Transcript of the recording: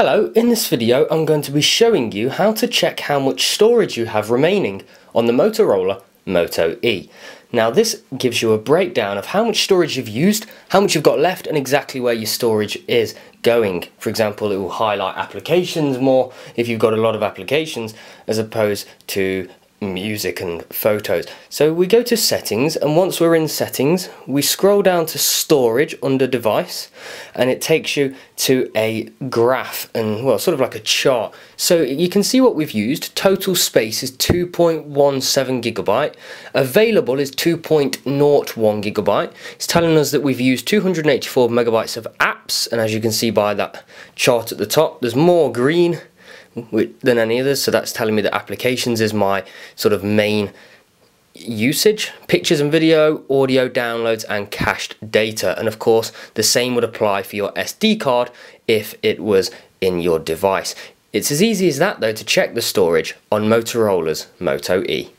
Hello, in this video I'm going to be showing you how to check how much storage you have remaining on the Motorola Moto E. Now this gives you a breakdown of how much storage you've used, how much you've got left and exactly where your storage is going. For example, it will highlight applications more if you've got a lot of applications as opposed to music and photos. So we go to settings and once we're in settings we scroll down to storage under device and it takes you to a graph and well sort of like a chart. So you can see what we've used. Total space is 2.17 gigabyte. Available is 2.01 gigabyte. It's telling us that we've used 284 megabytes of apps and as you can see by that chart at the top there's more green than any others. So that's telling me that applications is my sort of main usage, pictures and video, audio downloads and cached data. And of course, the same would apply for your SD card if it was in your device. It's as easy as that though to check the storage on Motorola's Moto E.